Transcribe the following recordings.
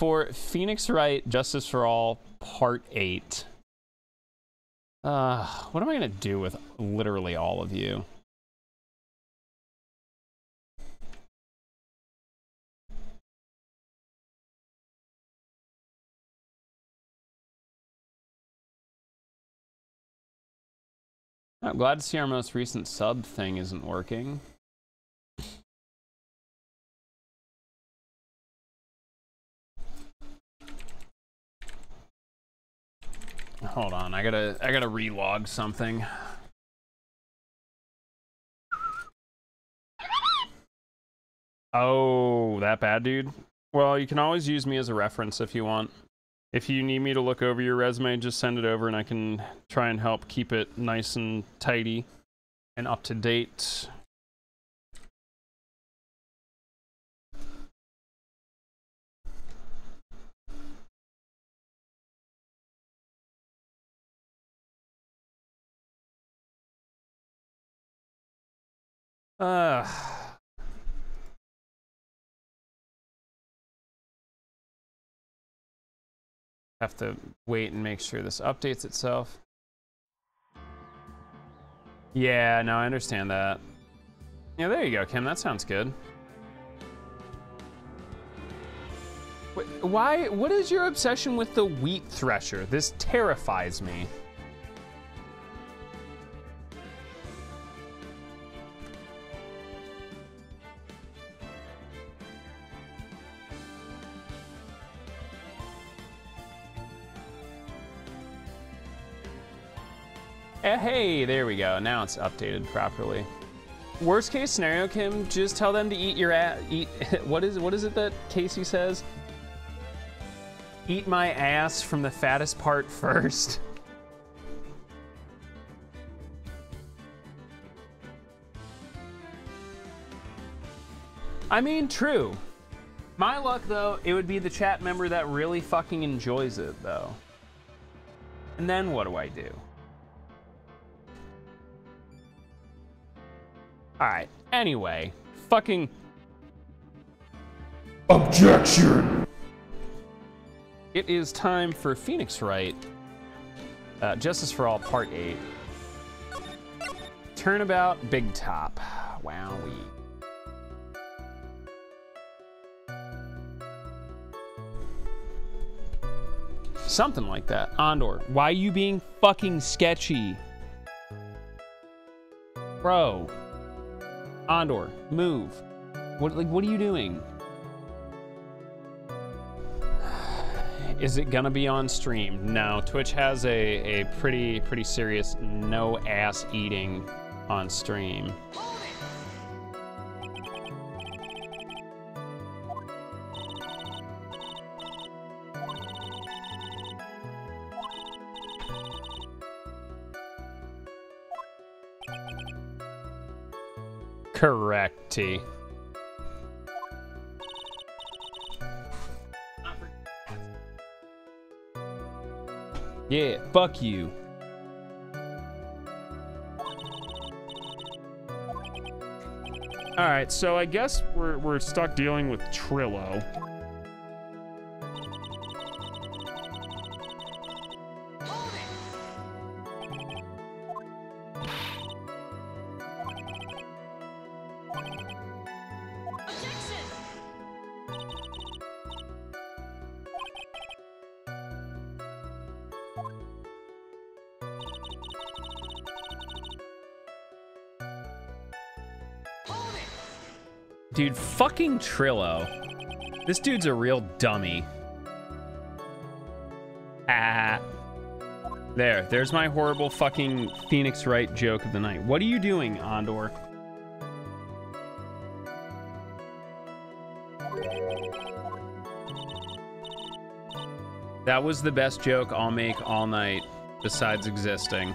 for Phoenix Wright, Justice for All, Part 8. Uh, what am I going to do with literally all of you? I'm glad to see our most recent sub thing isn't working. Hold on, I gotta I gotta relog something. Oh, that bad dude? Well, you can always use me as a reference if you want. If you need me to look over your resume, just send it over and I can try and help keep it nice and tidy and up to date. Uh, have to wait and make sure this updates itself. Yeah, no, I understand that. Yeah, there you go, Kim. That sounds good. Why? What is your obsession with the wheat thresher? This terrifies me. Eh, hey, there we go. Now it's updated properly. Worst case scenario, Kim, just tell them to eat your ass. Eat what is what is it that Casey says? Eat my ass from the fattest part first. I mean, true. My luck, though, it would be the chat member that really fucking enjoys it, though. And then what do I do? Alright, anyway. Fucking... Objection! It is time for Phoenix Wright. Uh, Justice for All, Part 8. Turnabout, Big Top. Wowee. Something like that. Andor, why are you being fucking sketchy? Bro. Andor, move. What like what are you doing? Is it gonna be on stream? No, Twitch has a, a pretty pretty serious no ass eating on stream. T. Yeah, fuck you. All right, so I guess we're, we're stuck dealing with Trilo. Fucking Trilo. This dude's a real dummy. Ah. There, there's my horrible fucking Phoenix Wright joke of the night. What are you doing, Andor? That was the best joke I'll make all night, besides existing.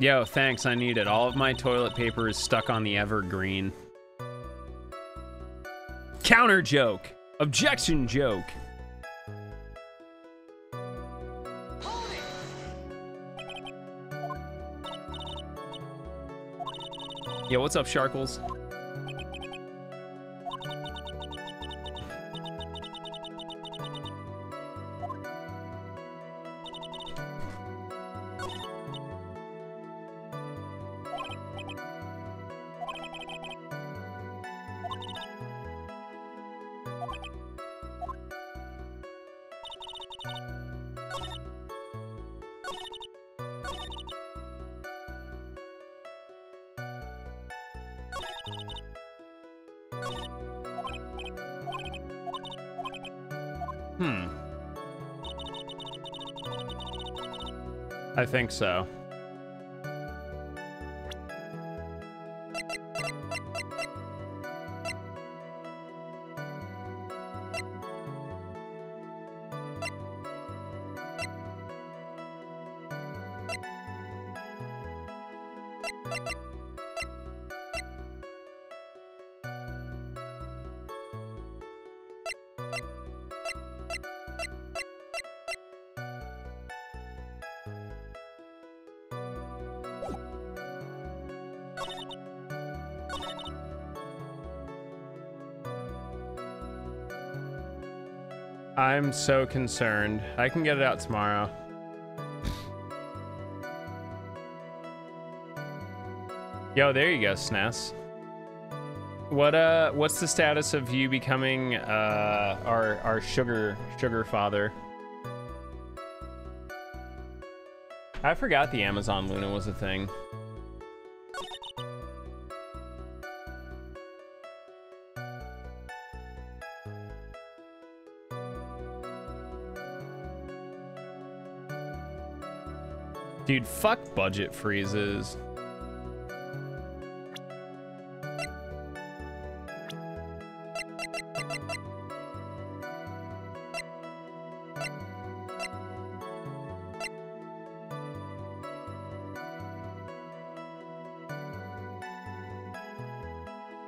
Yo, thanks, I need it. All of my toilet paper is stuck on the evergreen. Counter joke. Objection joke. Yo, what's up, Sharkles? Hmm. I think so. I'm so concerned. I can get it out tomorrow. Yo, there you go, SNES. What uh what's the status of you becoming uh our our sugar sugar father? I forgot the Amazon Luna was a thing. Dude, fuck budget freezes.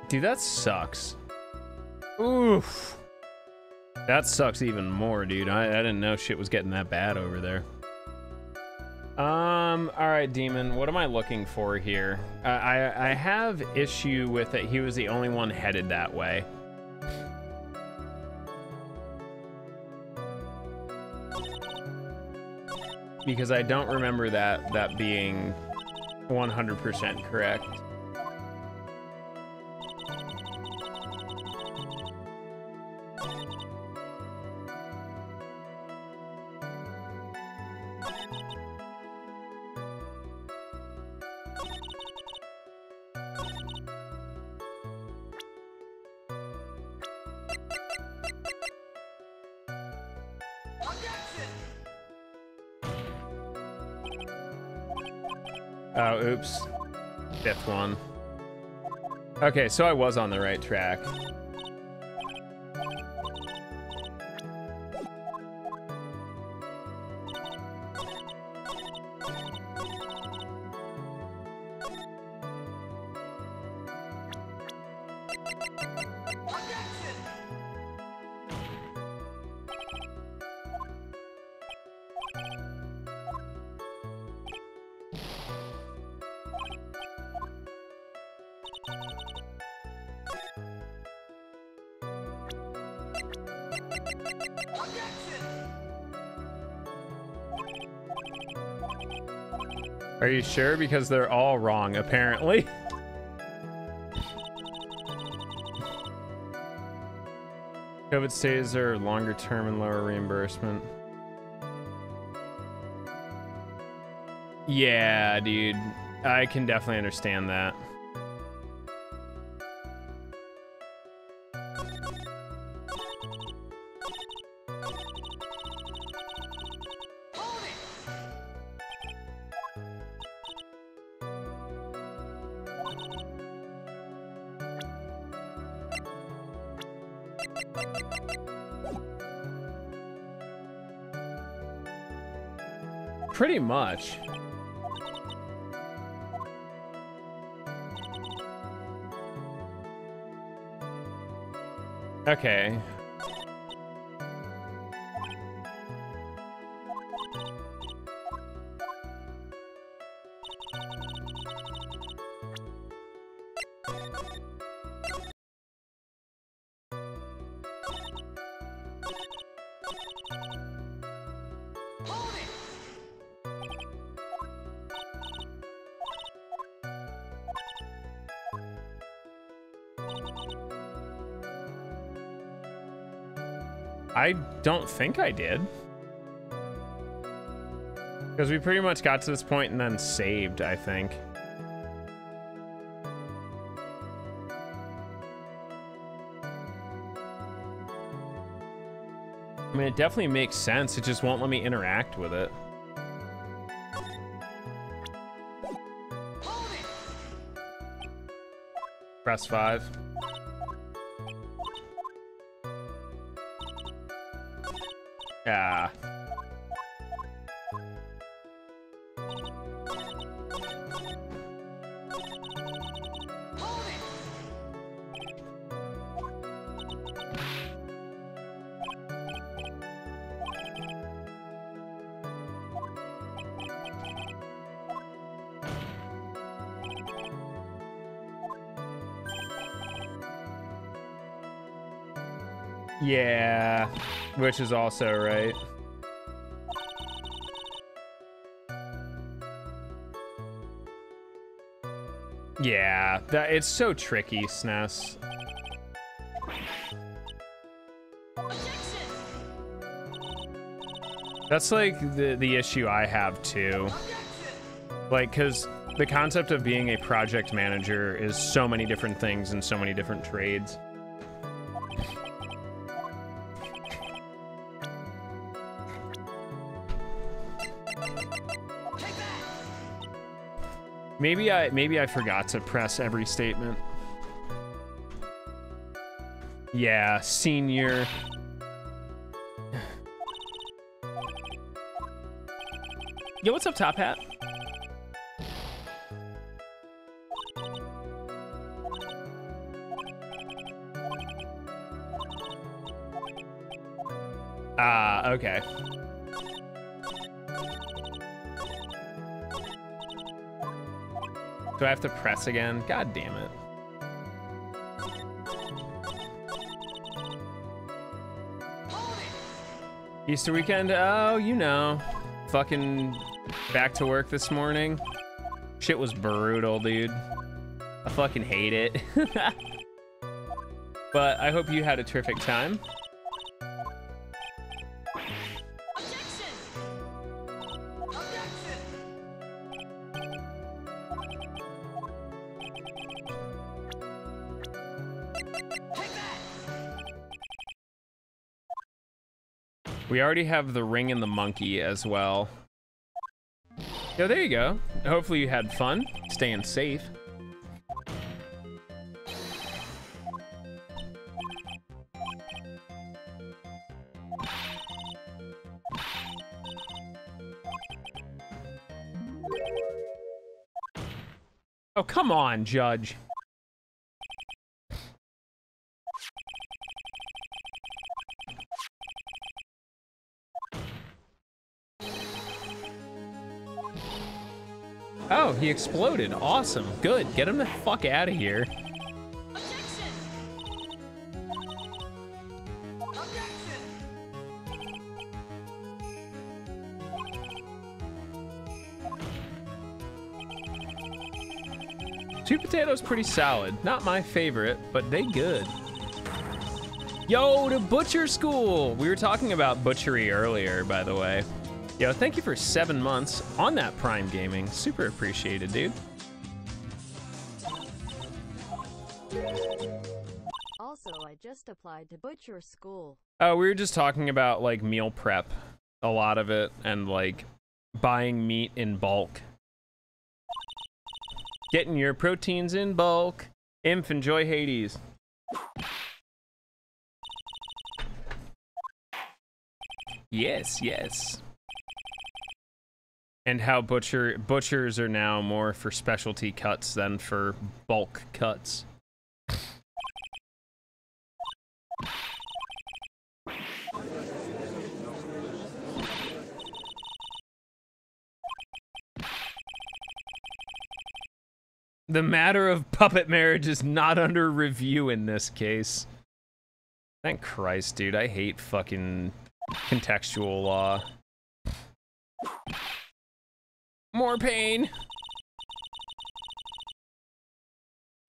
Dude, that sucks. Oof. That sucks even more, dude. I, I didn't know shit was getting that bad over there. Um, all right, Demon, what am I looking for here? Uh, I, I have issue with it. he was the only one headed that way. Because I don't remember that, that being 100% correct. Oh, oops. Fifth one. Okay, so I was on the right track. Sure? Because they're all wrong, apparently. COVID stays are longer term and lower reimbursement. Yeah, dude. I can definitely understand that. Much. Okay. Don't think I did. Because we pretty much got to this point and then saved, I think. I mean, it definitely makes sense. It just won't let me interact with it. Press 5. Yeah, which is also right. Yeah, that it's so tricky, SNES. That's like the the issue I have too. Like cuz the concept of being a project manager is so many different things and so many different trades. Maybe I maybe I forgot to press every statement. Yeah, senior. Yo, what's up, Top Hat? Ah, okay. Do I have to press again? God damn it. Easter weekend? Oh, you know. Fucking back to work this morning. Shit was brutal, dude. I fucking hate it. but I hope you had a terrific time. We already have the ring and the monkey as well. Yo, there you go. Hopefully you had fun, staying safe. Oh, come on, Judge. He exploded. Awesome. Good. Get him the fuck out of here. Sweet potatoes pretty solid. Not my favorite, but they good. Yo, to Butcher School! We were talking about butchery earlier, by the way. Yo, thank you for seven months on that Prime Gaming. Super appreciated, dude. Also, I just applied to Butcher School. Oh, we were just talking about like meal prep, a lot of it, and like buying meat in bulk. Getting your proteins in bulk. Inf, enjoy Hades. Yes, yes and how butcher butchers are now more for specialty cuts than for bulk cuts. The matter of puppet marriage is not under review in this case. Thank Christ, dude. I hate fucking contextual law. More pain.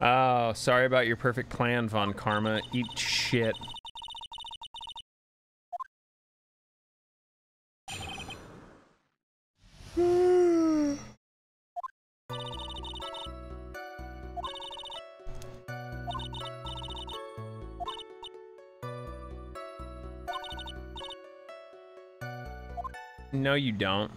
Oh, sorry about your perfect plan, Von Karma. Eat shit. No, you don't.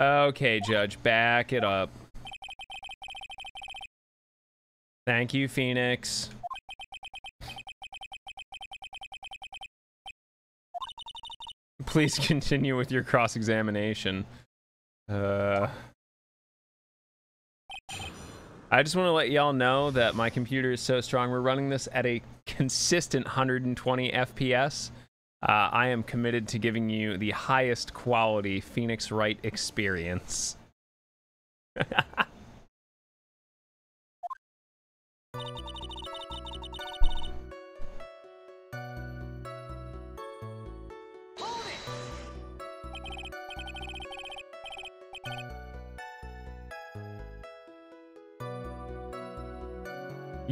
Okay, Judge, back it up. Thank you, Phoenix. Please continue with your cross-examination. Uh... I just want to let y'all know that my computer is so strong. We're running this at a consistent 120 FPS. Uh, I am committed to giving you the highest quality Phoenix Wright experience.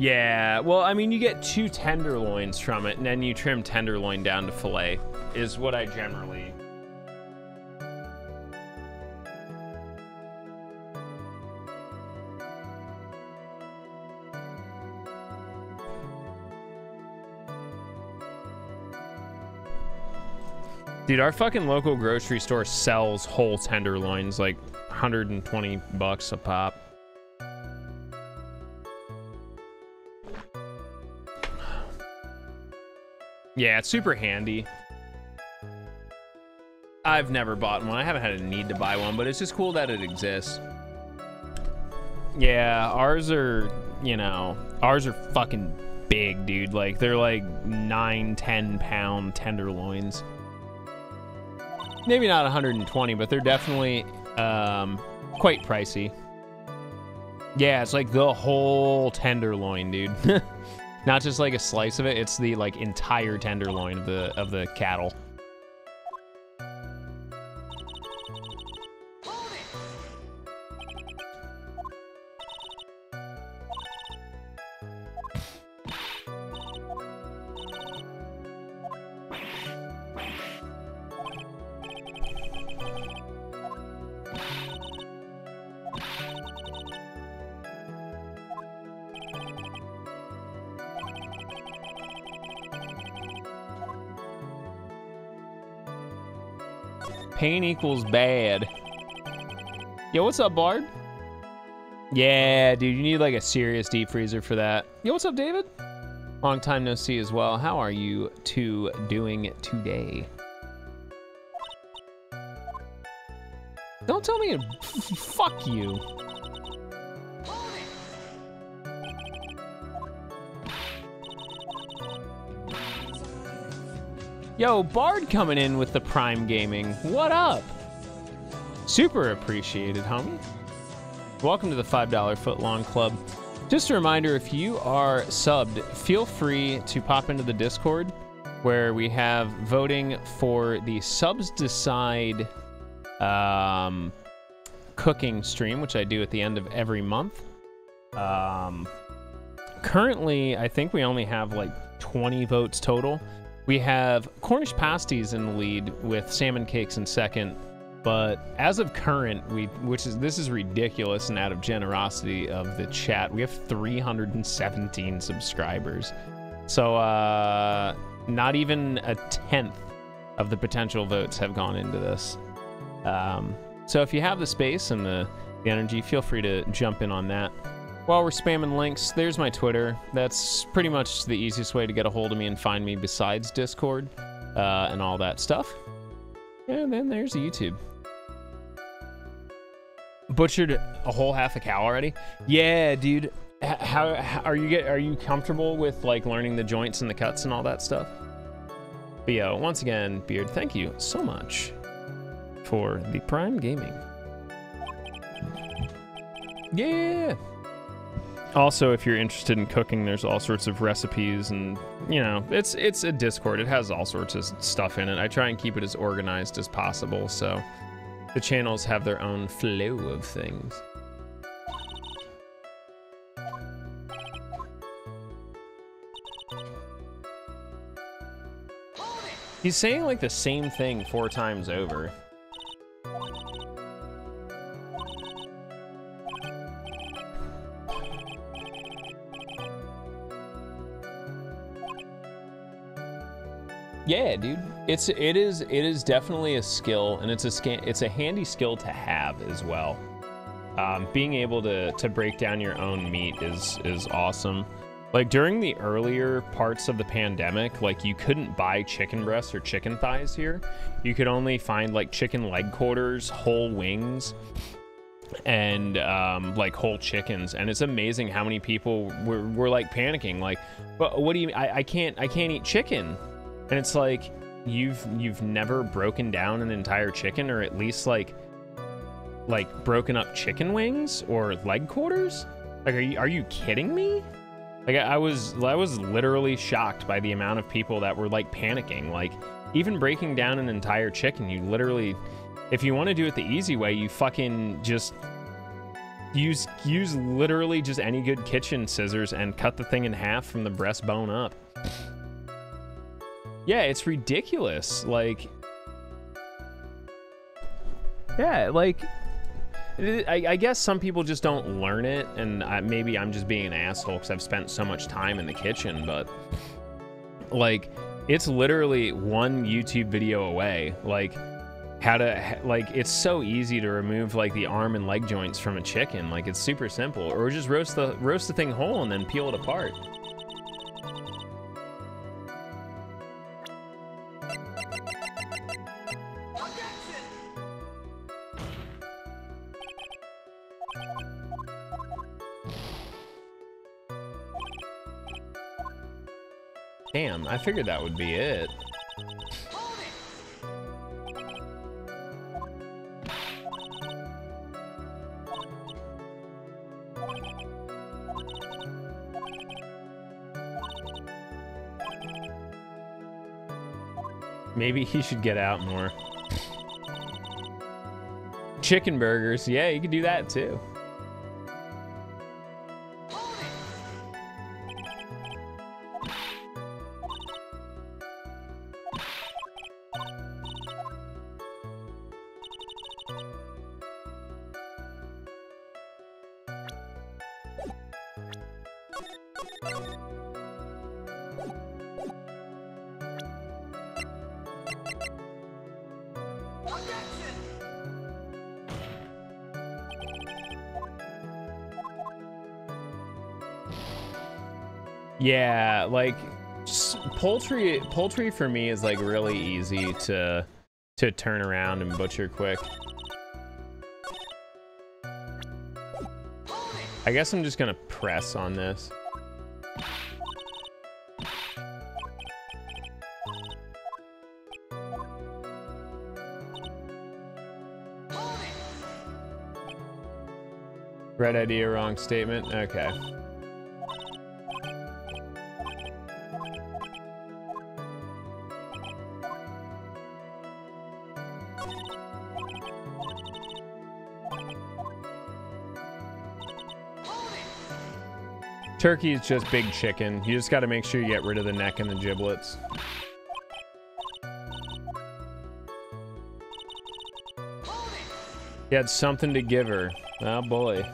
Yeah, well, I mean, you get two tenderloins from it, and then you trim tenderloin down to fillet, is what I generally. Dude, our fucking local grocery store sells whole tenderloins, like 120 bucks a pop. Yeah, it's super handy. I've never bought one. I haven't had a need to buy one, but it's just cool that it exists. Yeah, ours are, you know, ours are fucking big, dude. Like, they're like 9, 10 pound tenderloins. Maybe not 120, but they're definitely um, quite pricey. Yeah, it's like the whole tenderloin, dude. Not just like a slice of it, it's the like entire tenderloin of the of the cattle. Pain equals bad. Yo, what's up, Bard? Yeah, dude, you need like a serious deep freezer for that. Yo, what's up, David? Long time no see as well. How are you two doing today? Don't tell me fuck you. Yo, Bard coming in with the Prime Gaming. What up? Super appreciated, homie. Welcome to the $5 Footlong Club. Just a reminder, if you are subbed, feel free to pop into the Discord where we have voting for the Subs Decide um, cooking stream, which I do at the end of every month. Um, currently, I think we only have like 20 votes total. We have Cornish pasties in the lead with salmon cakes in second. But as of current, we which is this is ridiculous and out of generosity of the chat, we have 317 subscribers. So uh not even a tenth of the potential votes have gone into this. Um, so if you have the space and the, the energy, feel free to jump in on that. While we're spamming links, there's my Twitter. That's pretty much the easiest way to get a hold of me and find me besides Discord uh, and all that stuff. And then there's YouTube. Butchered a whole half a cow already? Yeah, dude. How, how are you get? Are you comfortable with like learning the joints and the cuts and all that stuff? But yo, once again, Beard, thank you so much for the Prime Gaming. Yeah. Also, if you're interested in cooking, there's all sorts of recipes and you know, it's it's a Discord. It has all sorts of stuff in it. I try and keep it as organized as possible, so the channels have their own flow of things. He's saying like the same thing four times over. Yeah, dude. It's it is it is definitely a skill, and it's a scan, it's a handy skill to have as well. Um, being able to to break down your own meat is is awesome. Like during the earlier parts of the pandemic, like you couldn't buy chicken breasts or chicken thighs here. You could only find like chicken leg quarters, whole wings, and um, like whole chickens. And it's amazing how many people were, were like panicking, like, but what do you? I, I can't I can't eat chicken. And it's like you've you've never broken down an entire chicken, or at least like like broken up chicken wings or leg quarters. Like, are you are you kidding me? Like I was I was literally shocked by the amount of people that were like panicking. Like even breaking down an entire chicken, you literally if you want to do it the easy way, you fucking just use use literally just any good kitchen scissors and cut the thing in half from the breastbone up. Yeah, it's ridiculous. Like Yeah, like I, I, guess some people just don't learn it, and I, maybe I'm just being an asshole because I've spent so much time in the kitchen, but like, it's literally one YouTube video away. Like, how to, like, it's so easy to remove like the arm and leg joints from a chicken. Like, it's super simple. Or just roast the roast the thing whole and then peel it apart. Damn, I figured that would be it. Maybe he should get out more. Chicken burgers. Yeah, you could do that too. Yeah, like poultry poultry for me is like really easy to to turn around and butcher quick. I guess I'm just gonna press on this. Right idea, wrong statement. Okay. Turkey is just big chicken. You just got to make sure you get rid of the neck and the giblets. He had something to give her. Oh boy.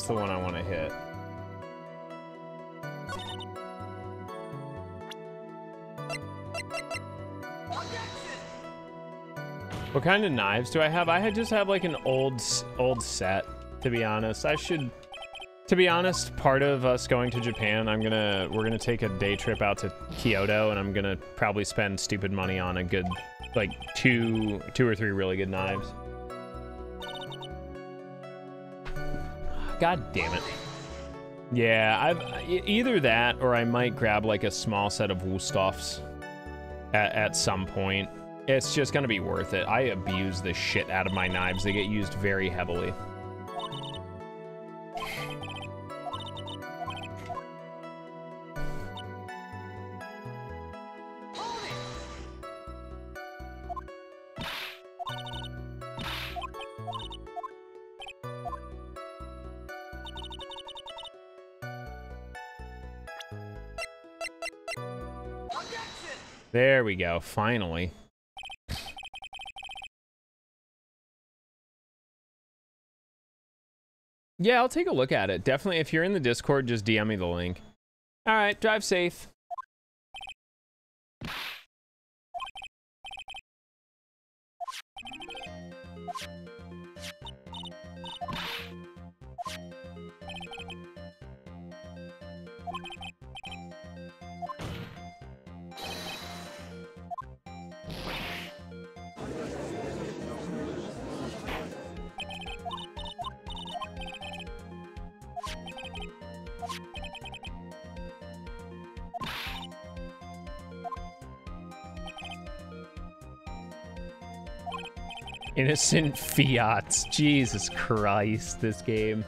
That's the one I want to hit. What kind of knives do I have? I just have like an old old set, to be honest. I should to be honest, part of us going to Japan, I'm gonna we're gonna take a day trip out to Kyoto and I'm gonna probably spend stupid money on a good like two two or three really good knives. God damn it. Yeah, I've either that or I might grab like a small set of Wusthofs at, at some point. It's just gonna be worth it. I abuse the shit out of my knives. They get used very heavily. We go, finally. Yeah, I'll take a look at it. Definitely, if you're in the Discord, just DM me the link. All right, drive safe. Innocent fiats. Jesus Christ, this game.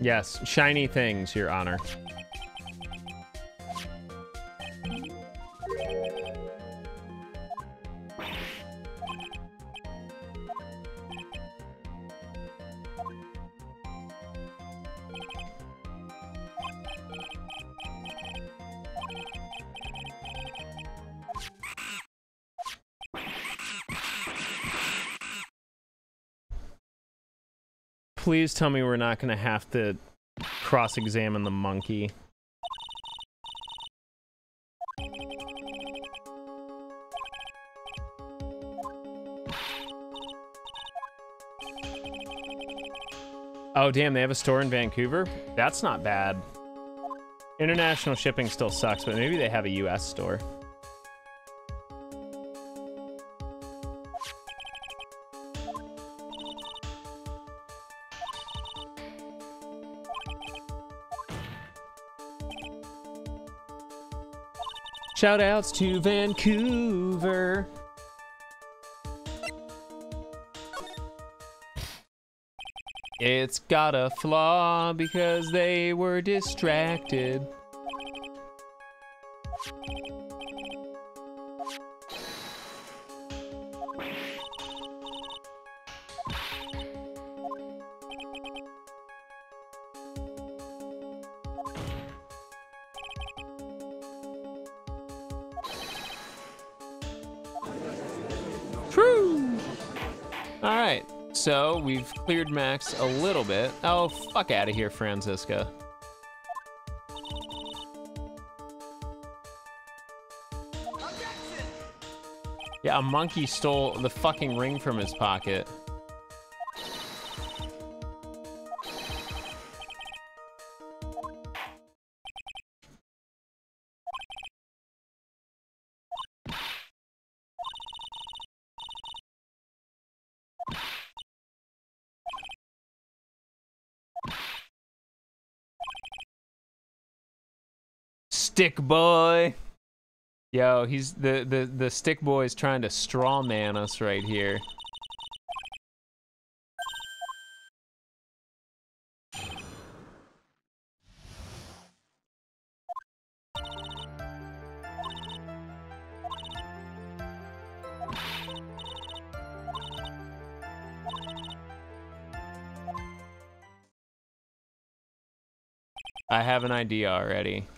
Yes, shiny things, Your Honor. Please tell me we're not going to have to cross-examine the monkey. Oh, damn, they have a store in Vancouver? That's not bad. International shipping still sucks, but maybe they have a US store. Shout outs to Vancouver. It's got a flaw because they were distracted. Cleared Max a little bit. Oh, fuck out of here, Franziska. Yeah, a monkey stole the fucking ring from his pocket. Stick boy. Yo, he's the the the stick boy is trying to straw man us right here. I have an idea already.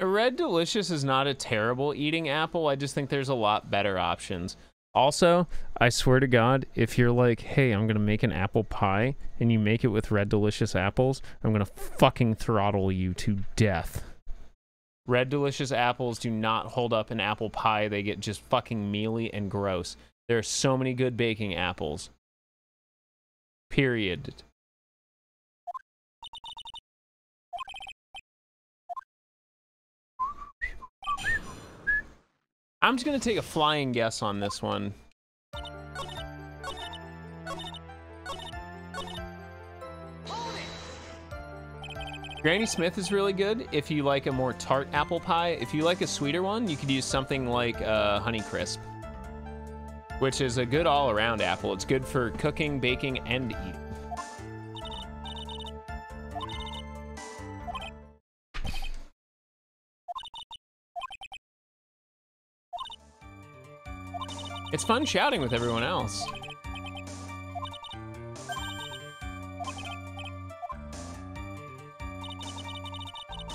Red Delicious is not a terrible eating apple. I just think there's a lot better options. Also, I swear to God, if you're like, hey, I'm going to make an apple pie and you make it with Red Delicious apples, I'm going to fucking throttle you to death. Red Delicious apples do not hold up an apple pie. They get just fucking mealy and gross. There are so many good baking apples. Period. I'm just gonna take a flying guess on this one. Granny Smith is really good if you like a more tart apple pie. If you like a sweeter one, you could use something like uh, Honey Crisp, which is a good all-around apple. It's good for cooking, baking, and eating. It's fun shouting with everyone else.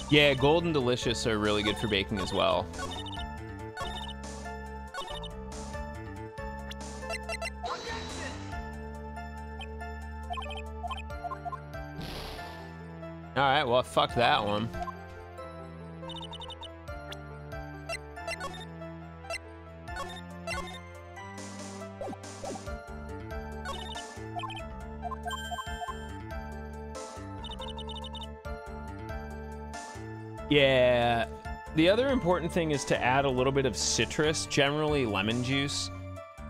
Yeah, Golden Delicious are really good for baking as well. All right, well, fuck that one. Yeah. The other important thing is to add a little bit of citrus, generally lemon juice,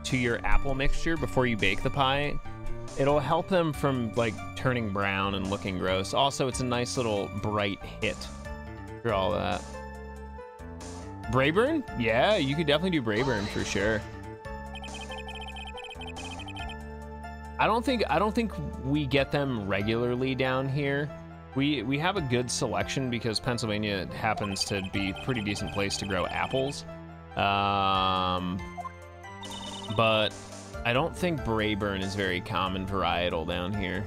to your apple mixture before you bake the pie. It'll help them from like turning brown and looking gross. Also, it's a nice little bright hit for all that. Braeburn? Yeah, you could definitely do Braeburn for sure. I don't think I don't think we get them regularly down here. We we have a good selection because Pennsylvania happens to be a pretty decent place to grow apples. Um, but I don't think Braeburn is very common varietal down here.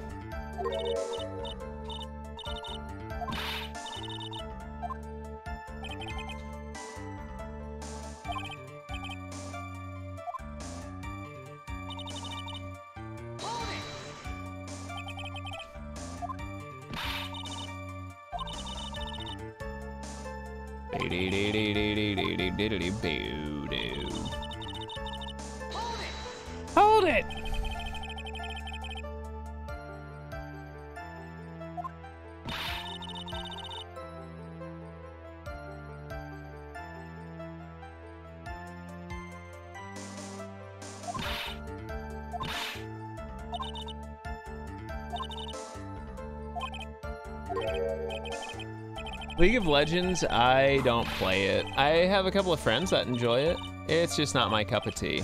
Legends, I don't play it. I have a couple of friends that enjoy it. It's just not my cup of tea.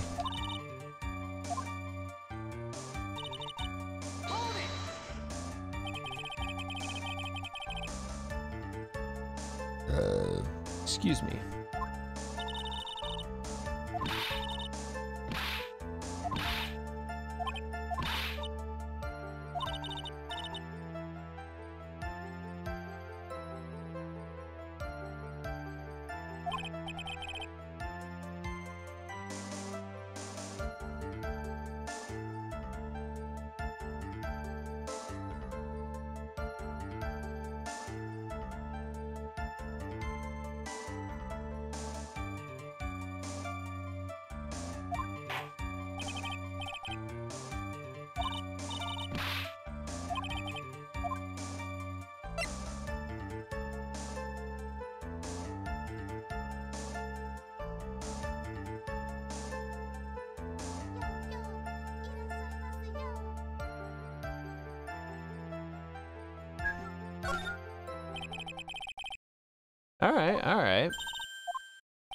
All right, all right.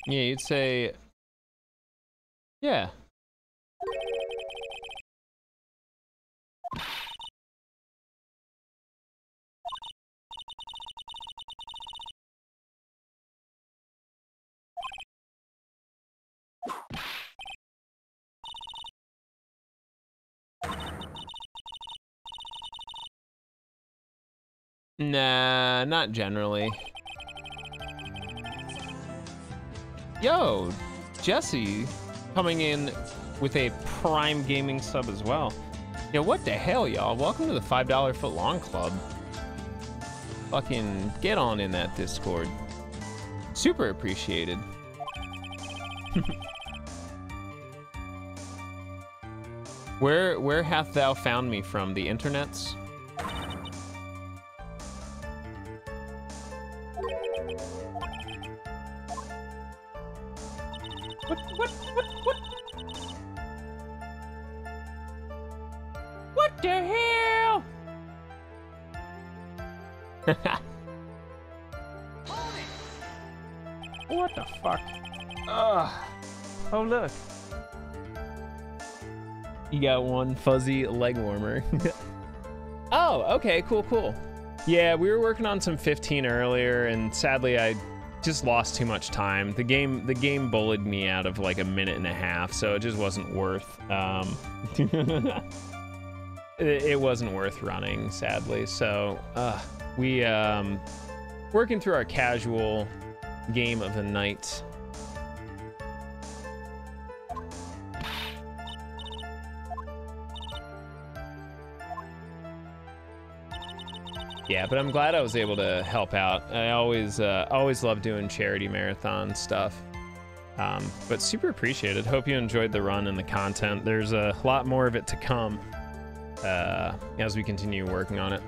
Yeah, you'd say, yeah. Nah, not generally. Yo, Jesse coming in with a Prime Gaming sub as well. Yo, what the hell, y'all? Welcome to the $5 foot long club. Fucking get on in that Discord. Super appreciated. where where hath thou found me from? The internets? Got one fuzzy leg warmer. oh, okay, cool, cool. Yeah, we were working on some 15 earlier, and sadly, I just lost too much time. The game, the game bullied me out of like a minute and a half, so it just wasn't worth. Um, it, it wasn't worth running, sadly. So uh, we um, working through our casual game of the night. Yeah, but I'm glad I was able to help out. I always, uh, always love doing charity marathon stuff. Um, but super appreciated. Hope you enjoyed the run and the content. There's a lot more of it to come uh, as we continue working on it.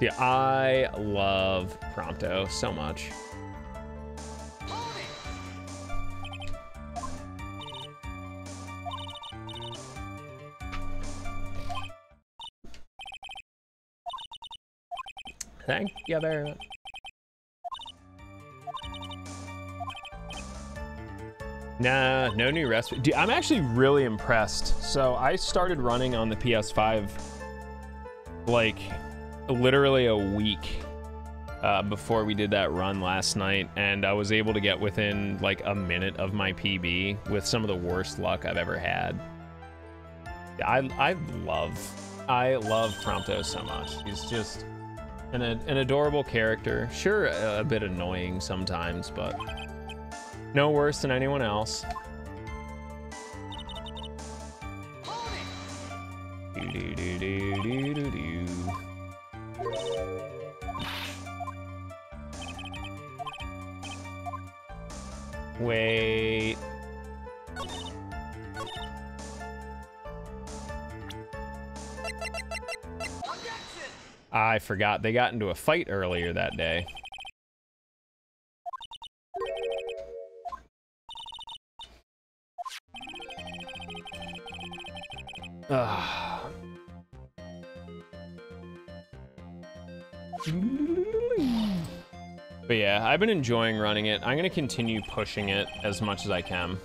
Yeah, I love Prompto so much. Thank you very much. Nah, no new recipe. Dude, I'm actually really impressed. So I started running on the PS5 like literally a week uh, before we did that run last night, and I was able to get within like a minute of my PB with some of the worst luck I've ever had. I I love I love Prompto so much. He's just an an adorable character. Sure, a, bit annoying sometimes, but no worse than anyone else. Do, do, do. Wait. I forgot they got into a fight earlier that day. But yeah, I've been enjoying running it. I'm gonna continue pushing it as much as I can.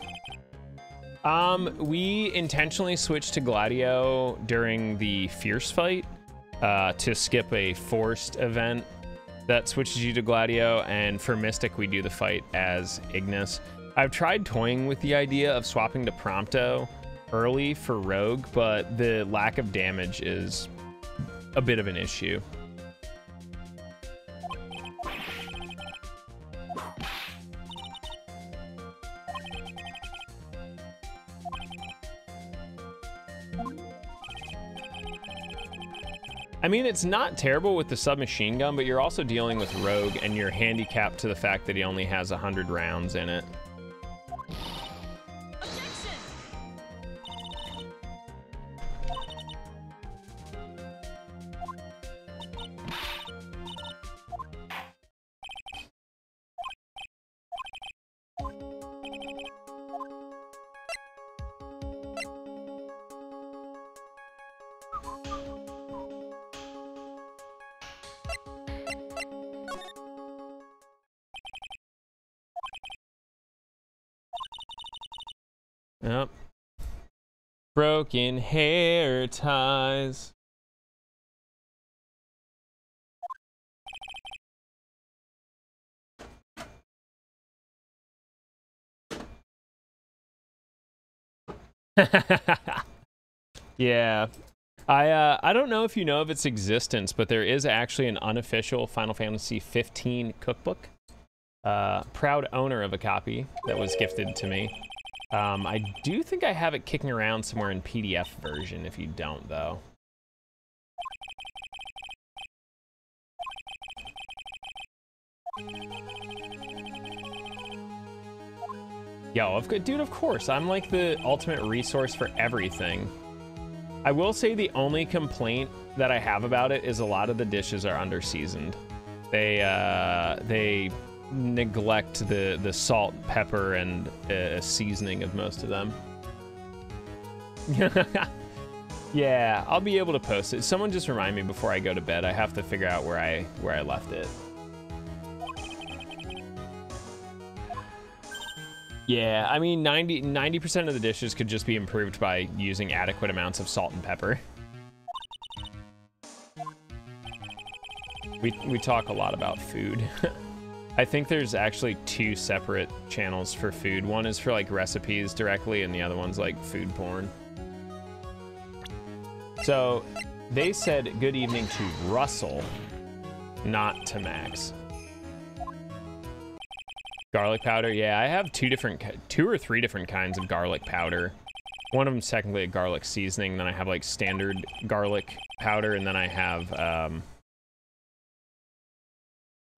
Um, we intentionally switched to Gladio during the Fierce fight uh, to skip a forced event that switches you to Gladio, and for Mystic, we do the fight as Ignis. I've tried toying with the idea of swapping to Prompto early for Rogue, but the lack of damage is a bit of an issue. I mean, it's not terrible with the submachine gun, but you're also dealing with Rogue, and you're handicapped to the fact that he only has 100 rounds in it. Yep. Broken hair ties. yeah. I uh, I don't know if you know of its existence, but there is actually an unofficial Final Fantasy 15 cookbook. uh, proud owner of a copy that was gifted to me. Um, I do think I have it kicking around somewhere in PDF version. If you don't, though. Yo, of dude, of course. I'm like the ultimate resource for everything. I will say the only complaint that I have about it is a lot of the dishes are under seasoned. They uh, they neglect the the salt, pepper, and uh, seasoning of most of them. yeah, I'll be able to post it. Someone just remind me before I go to bed. I have to figure out where I where I left it. Yeah, I mean 90 90% of the dishes could just be improved by using adequate amounts of salt and pepper. We we talk a lot about food. I think there's actually two separate channels for food. One is for like recipes directly and the other one's like food porn. So, they said good evening to Russell, not to Max. Garlic powder, yeah, I have two different, two or three different kinds of garlic powder. One of them's technically a garlic seasoning, then I have like standard garlic powder, and then I have um,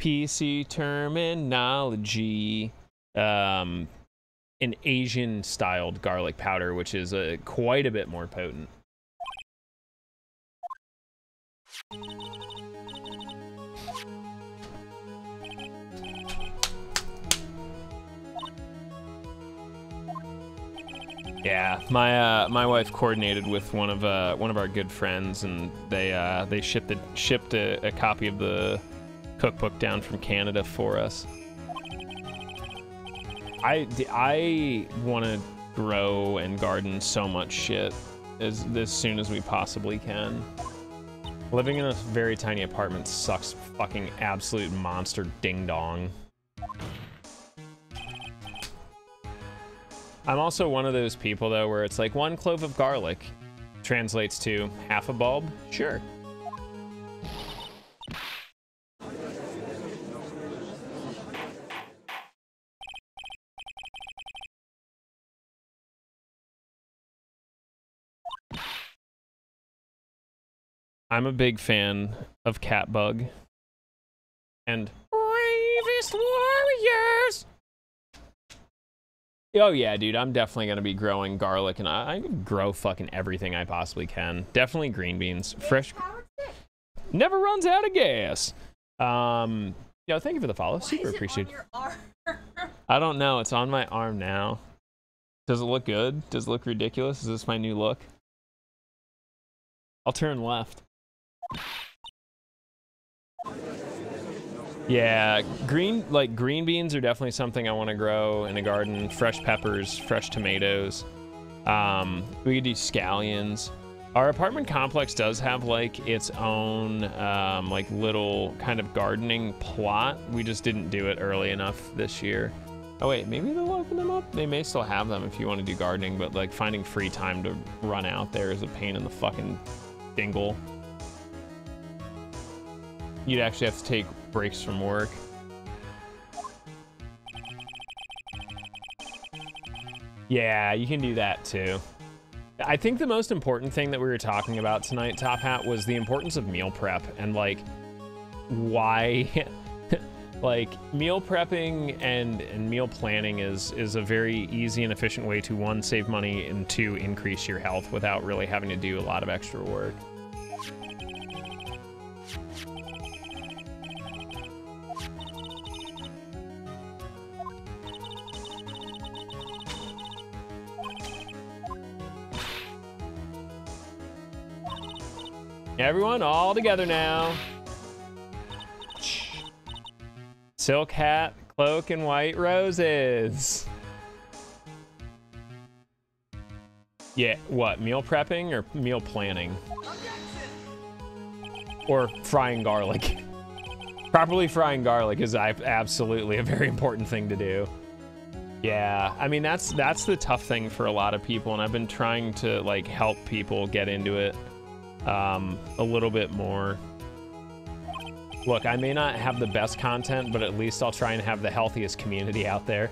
PC terminology, um, an Asian styled garlic powder, which is uh, quite a bit more potent. Yeah, my uh, my wife coordinated with one of uh, one of our good friends, and they uh, they shipped a, shipped a, a copy of the cookbook down from Canada for us. I I want to grow and garden so much shit as as soon as we possibly can. Living in a very tiny apartment sucks fucking absolute monster ding dong. I'm also one of those people though where it's like one clove of garlic translates to half a bulb. Sure. I'm a big fan of Catbug and Bravest Warriors. Oh yeah, dude, I'm definitely gonna be growing garlic, and I, I grow fucking everything I possibly can. Definitely green beans, fresh. Never runs out of gas. Um, yo, thank you for the follow. Why Super appreciated. on your arm? I don't know. It's on my arm now. Does it look good? Does it look ridiculous? Is this my new look? I'll turn left. Yeah, green like green beans are definitely something I want to grow in a garden. Fresh peppers, fresh tomatoes. Um, we could do scallions. Our apartment complex does have like its own um, like little kind of gardening plot. We just didn't do it early enough this year. Oh wait, maybe they'll open them up. They may still have them if you want to do gardening, but like finding free time to run out there is a pain in the fucking dingle. You'd actually have to take breaks from work. Yeah, you can do that too. I think the most important thing that we were talking about tonight, Top Hat, was the importance of meal prep and like why like meal prepping and, and meal planning is is a very easy and efficient way to one save money and two increase your health without really having to do a lot of extra work. Everyone all together now. Silk hat, cloak, and white roses. Yeah, what? Meal prepping or meal planning? Or frying garlic? Properly frying garlic is ab- absolutely a very important thing to do. Yeah, I mean that's that's the tough thing for a lot of people, and I've been trying to like help people get into it um, a little bit more. Look, I may not have the best content, but at least I'll try and have the healthiest community out there.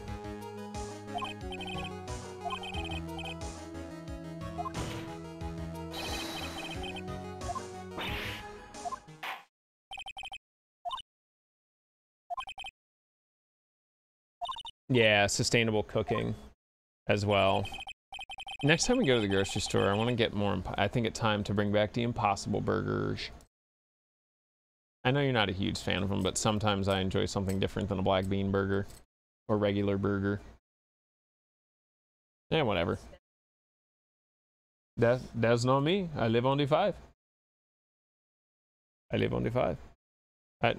Yeah, sustainable cooking as well. Next time we go to the grocery store, I want to get more. I think it's time to bring back the Impossible Burgers. I know you're not a huge fan of them, but sometimes I enjoy something different than a black bean burger or regular burger. Yeah, whatever. That that's not me. I live on the five. I live on the five. I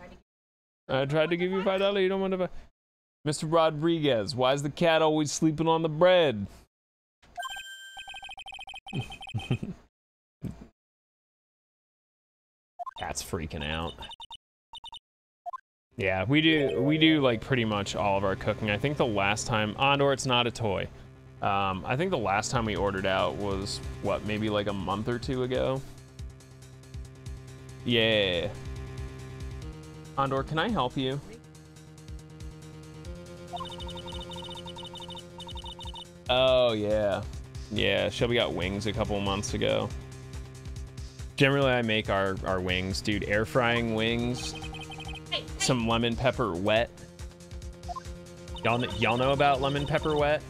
I tried to give you five dollars. You don't want to buy. Mr. Rodriguez, why is the cat always sleeping on the bread? Cat's freaking out. Yeah, we do we do like pretty much all of our cooking. I think the last time Andor, it's not a toy. Um, I think the last time we ordered out was what, maybe like a month or two ago. Yeah. Andor, can I help you? Oh yeah, yeah. Shelby got wings a couple months ago. Generally, I make our our wings, dude. Air frying wings, some lemon pepper wet. Y'all y'all know about lemon pepper wet?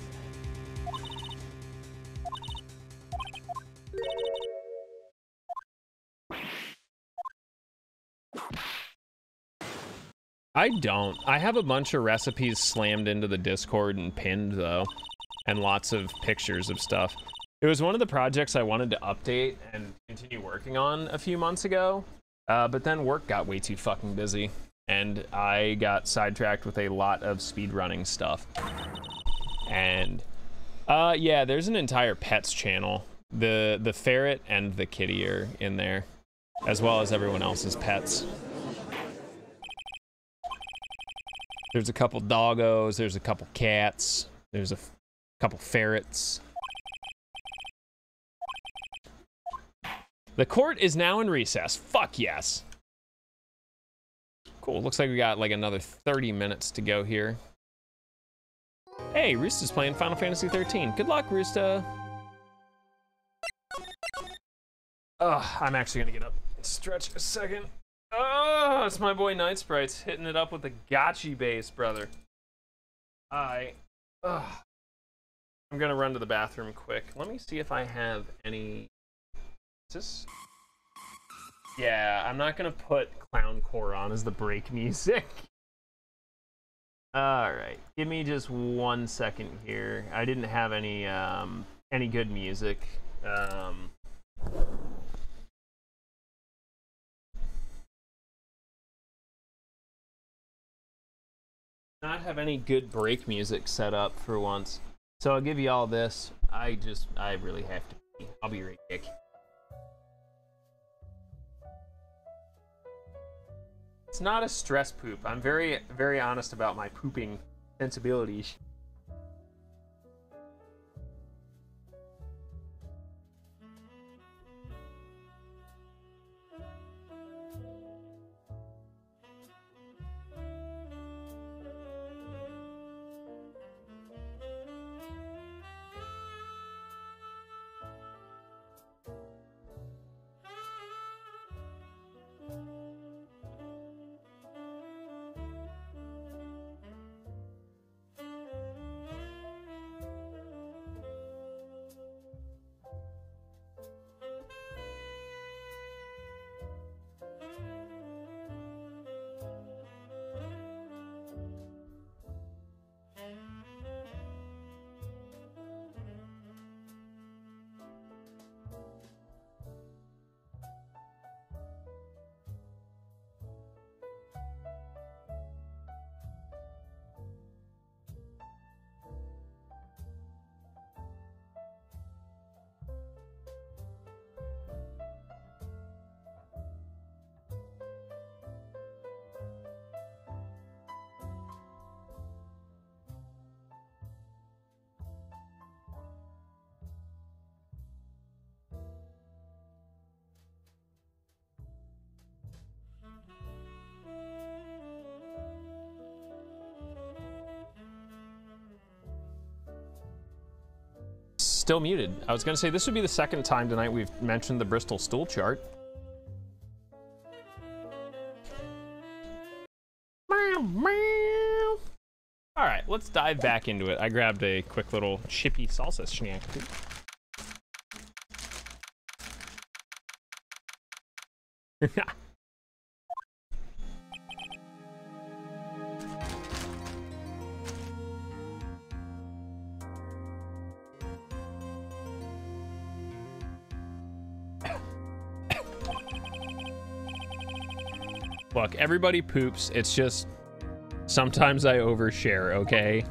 I don't. I have a bunch of recipes slammed into the Discord and pinned though, and lots of pictures of stuff. It was one of the projects I wanted to update and continue working on a few months ago, uh, but then work got way too fucking busy, and I got sidetracked with a lot of speedrunning stuff. And uh, yeah, there's an entire pets channel. The the ferret and the kitty are in there, as well as everyone else's pets. There's a couple doggos. There's a couple cats. There's a couple ferrets. The court is now in recess. Fuck yes. Cool. Looks like we got like another 30 minutes to go here. Hey, Roosta's playing Final Fantasy 13. Good luck, Roosta. Ugh, I'm actually gonna get up and stretch a second. Oh, it's my boy Night Sprites hitting it up with the gotchi bass, brother. I, ugh. I'm gonna run to the bathroom quick. Let me see if I have any. Is this? Yeah, I'm not gonna put clowncore on as the break music. All right, give me just one second here. I didn't have any um any good music. Um. not have any good break music set up for once. So I'll give you all this. I just, I really have to pee. I'll be right back. It's not a stress poop. I'm very, very honest about my pooping sensibilities. Still muted. I was gonna say this would be the second time tonight we've mentioned the Bristol stool chart. All right, let's dive back into it. I grabbed a quick little chippy salsa snack. everybody poops. It's just sometimes I overshare, okay?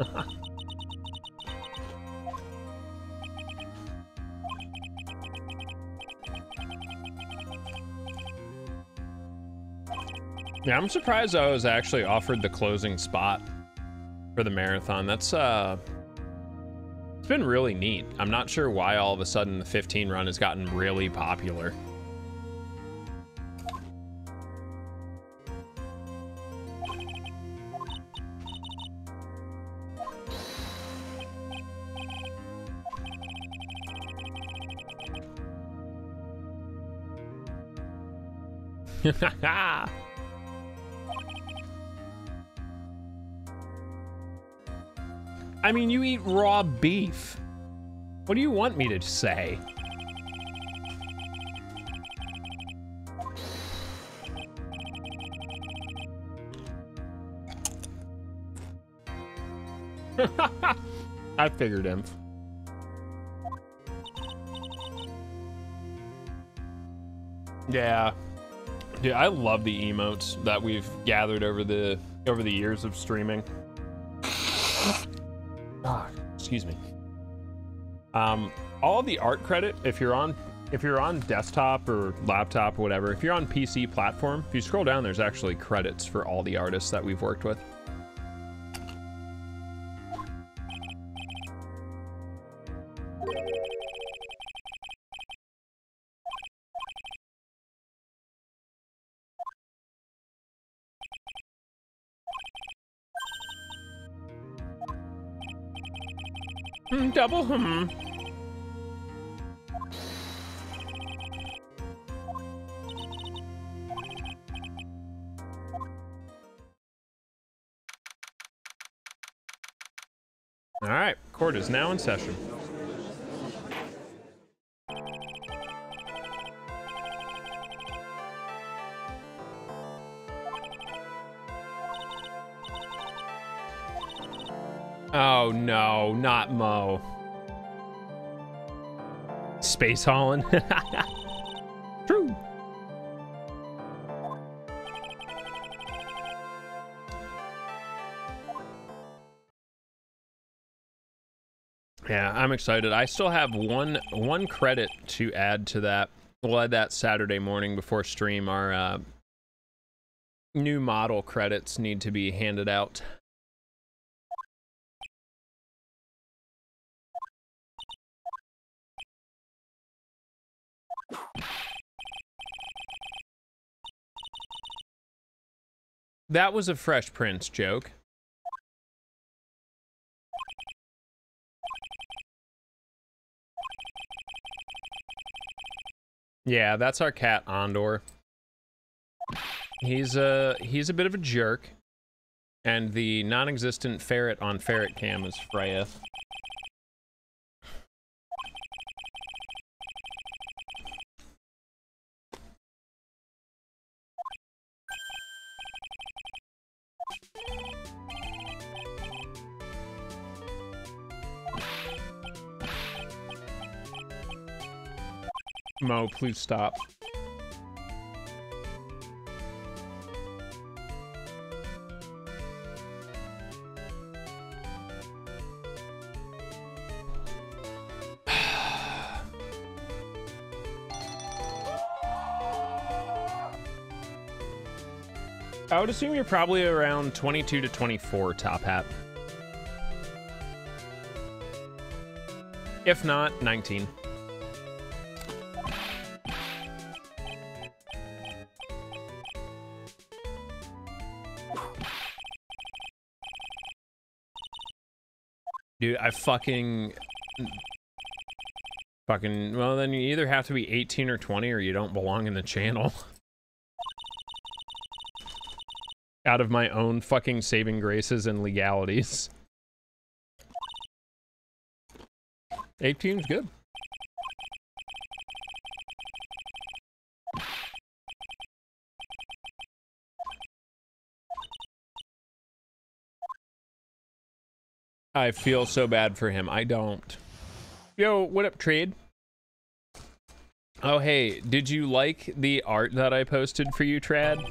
yeah, I'm surprised I was actually offered the closing spot for the marathon. That's uh it's been really neat. I'm not sure why all of a sudden the 15 run has gotten really popular. I mean, you eat raw beef. What do you want me to say? I figured him. Yeah. Dude, I love the emotes that we've gathered over the over the years of streaming. Ah, excuse me. Um, all the art credit, if you're on if you're on desktop or laptop or whatever, if you're on PC platform, if you scroll down, there's actually credits for all the artists that we've worked with. Double hmm. All right, court is now in session. Oh no, not Moe. Space Holland. True. Yeah, I'm excited. I still have one one credit to add to that. We'll add that Saturday morning before stream. Our uh, new model credits need to be handed out. That was a Fresh Prince joke. Yeah, that's our cat Andor. He's a he's a bit of a jerk. And the non-existent ferret on ferret cam is Freya. Moe, please stop. I would assume you're probably around 22 to 24 top hat. If not, 19. I fucking Fucking, well, then you either have to be 18 or 20 or you don't belong in the channel. Out of my own fucking saving graces and legalities. 18's good. I feel so bad for him. I don't. Yo, what up, trade? Oh, hey, did you like the art that I posted for you, Trad?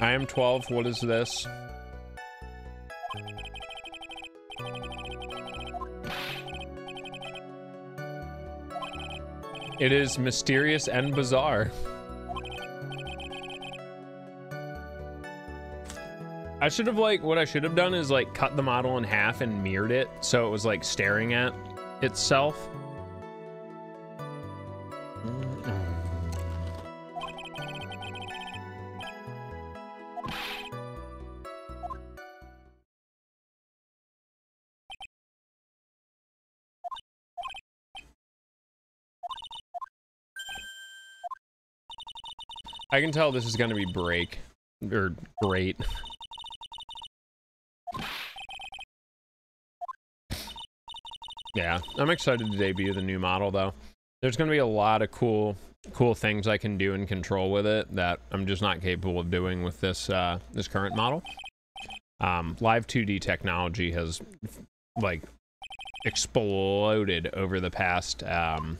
I am 12. What is this? It is mysterious and bizarre. I should have like what I should have done is like cut the model in half and mirrored it so it was like staring at itself. I can tell this is going to be break or great. Yeah, I'm excited to debut the new model though. There's going to be a lot of cool cool things I can do and control with it that I'm just not capable of doing with this uh, this current model. Um, live 2D technology has like exploded over the past um,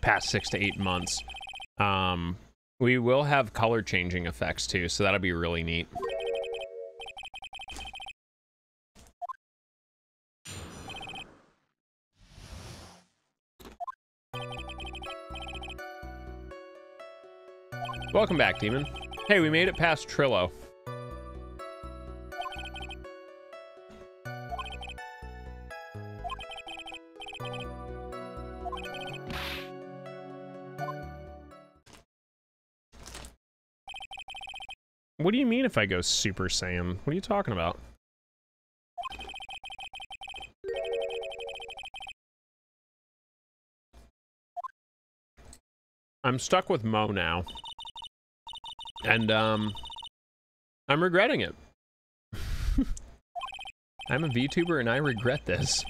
past six to eight months. Um, we will have color changing effects too, so that'll be really neat. Welcome back, Demon. Hey, we made it past Trilo. What do you mean if I go Super Saiyan? What are you talking about? I'm stuck with Moe now. And, um, I'm regretting it. I'm a VTuber and I regret this.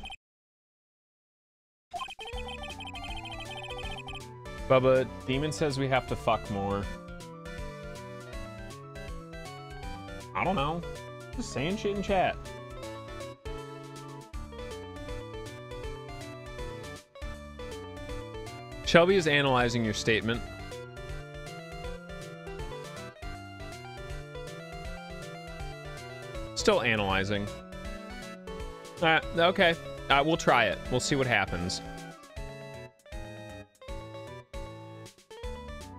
Bubba, Demon says we have to fuck more. I don't know. Just saying shit in chat. Shelby is analyzing your statement. Still analyzing. Uh, okay. Uh, we'll try it. We'll see what happens.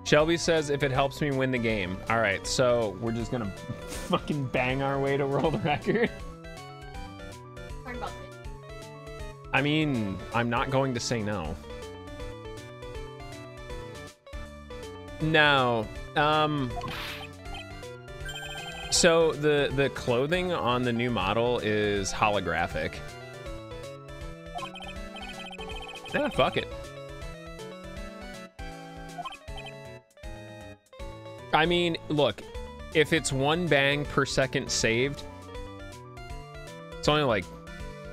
Shelby says if it helps me win the game. All right, so we're just gonna fucking bang our way to world record. I mean, I'm not going to say no. No. Um. So the the clothing on the new model is holographic. Yeah, fuck it. I mean, look, if it's one bang per second saved, it's only like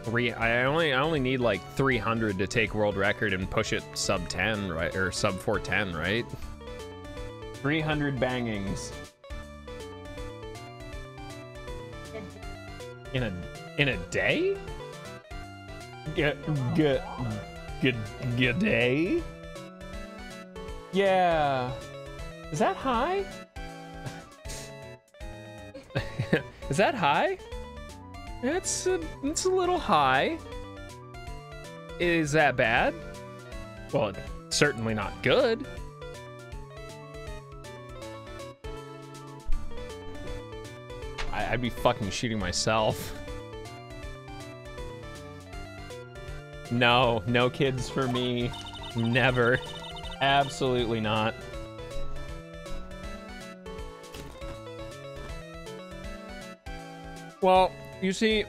three. I only I only need like 300 to take world record and push it sub 10, right, or sub 410, right? 300 bangings in a in a day. Get get good good day. Yeah. Is that high? Is that high? It's a, it's a little high. Is that bad? Well, certainly not good. I'd be fucking shooting myself. No, no kids for me. Never. Absolutely not. Well, you see,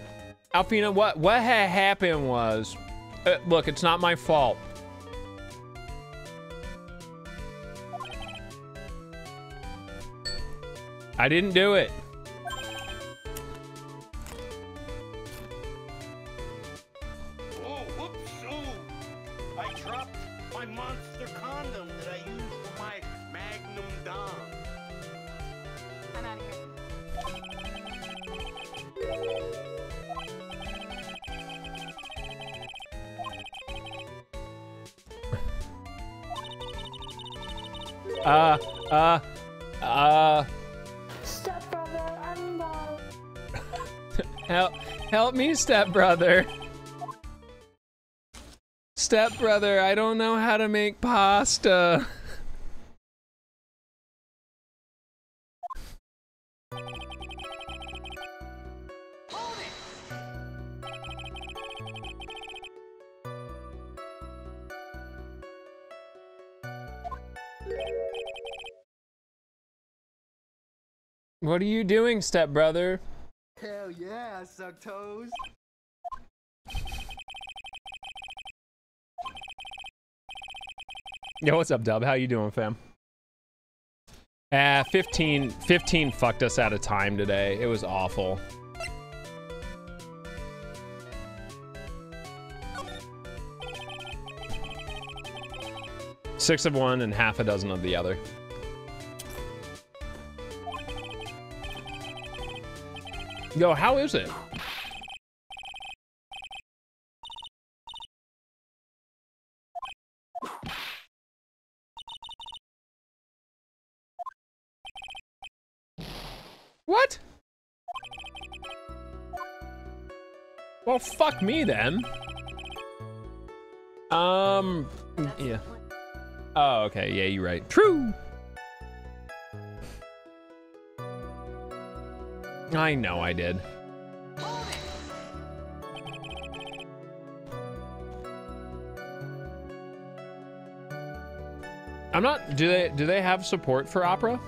Alfina, what what had happened was, uh, look, it's not my fault. I didn't do it. Uh, uh, uh, Stepbrother, I'm help, help me, stepbrother. Stepbrother, I don't know how to make pasta. What are you doing, stepbrother? Hell yeah, I suck toes. Yo, what's up, Dub? How you doing, fam? Ah, 15, 15 fucked us out of time today. It was awful. Six of one and half a dozen of the other. Yo, how is it? What? Well, fuck me then. Um, yeah. Oh, okay. Yeah, you're right. True. I know I did. I'm not. Do they? Do they have support for opera?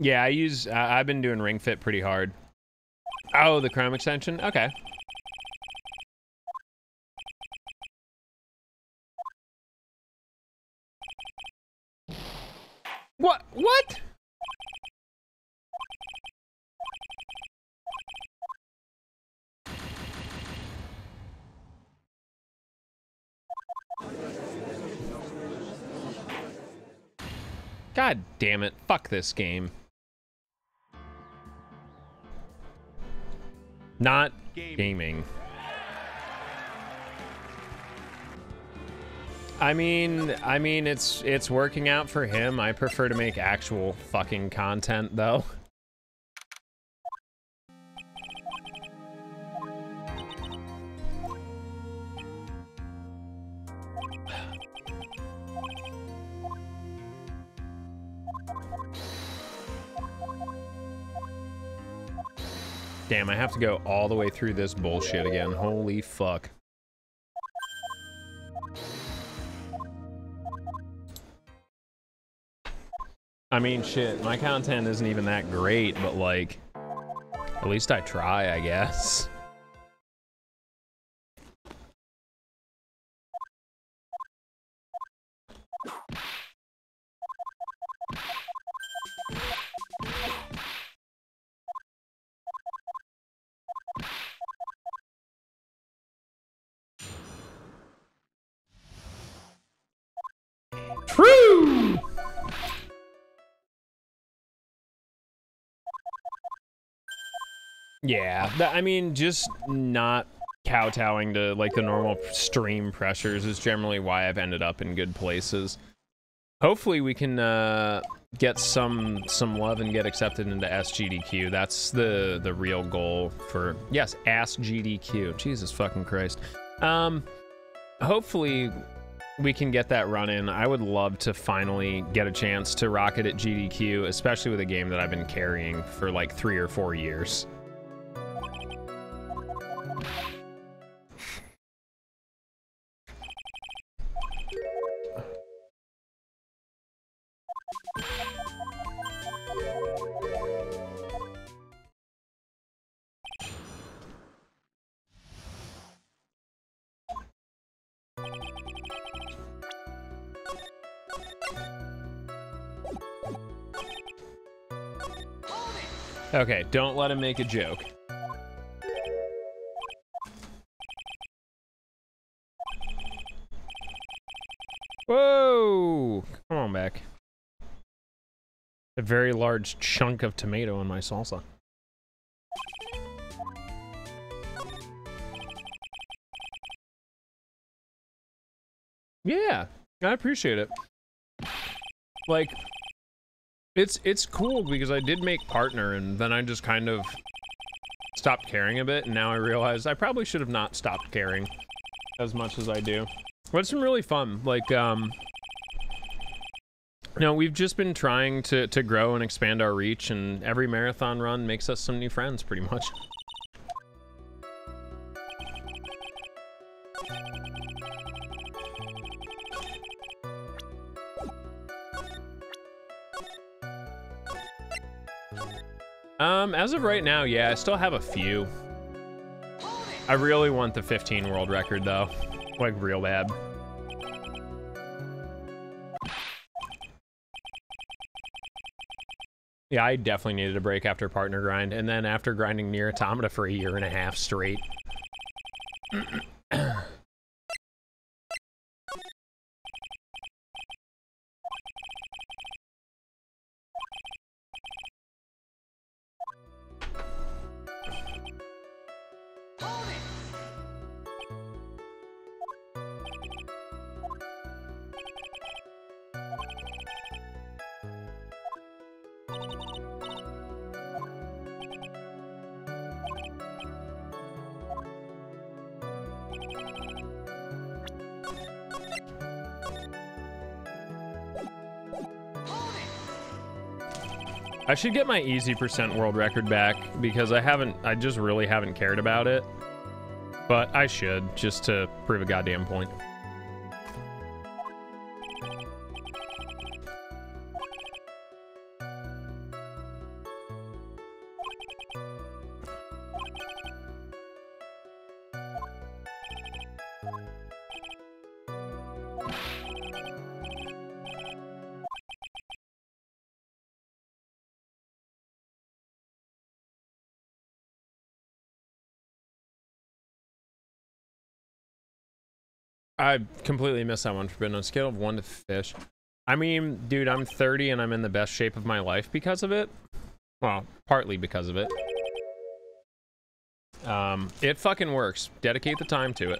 Yeah, I use. Uh, I've been doing Ring Fit pretty hard. Oh, the Chrome extension. Okay. What? What? God damn it. Fuck this game. Not gaming. I mean, I mean it's it's working out for him. I prefer to make actual fucking content though. Damn, I have to go all the way through this bullshit again. Holy fuck. I mean, shit, my content isn't even that great, but like, at least I try, I guess. Yeah, I mean, just not kowtowing to like the normal stream pressures is generally why I've ended up in good places. Hopefully, we can uh, get some some love and get accepted into SGDQ. That's the the real goal for yes, SGDQ. Jesus fucking Christ. Um, hopefully we can get that run in. I would love to finally get a chance to rocket at GDQ, especially with a game that I've been carrying for like three or four years. Okay, don't let him make a joke. Whoa! Come on back. A very large chunk of tomato in my salsa. Yeah, I appreciate it. Like, it's it's cool because I did make partner, and then I just kind of stopped caring a bit, and now I realize I probably should have not stopped caring as much as I do. But it's been really fun. Like, um, know, we've just been trying to to grow and expand our reach, and every marathon run makes us some new friends, pretty much. Um, as of right now, yeah, I still have a few. I really want the 15 world record though, like real bad. Yeah, I definitely needed a break after partner grind, and then after grinding NieR Automata for a year and a half straight. I should get my easy percent world record back because I haven't, I just really haven't cared about it. But I should, just to prove a goddamn point. I completely missed that one Forbidden on a scale of one to fish. I mean, dude, I'm 30 and I'm in the best shape of my life because of it. Well, partly because of it. Um, it fucking works. Dedicate the time to it.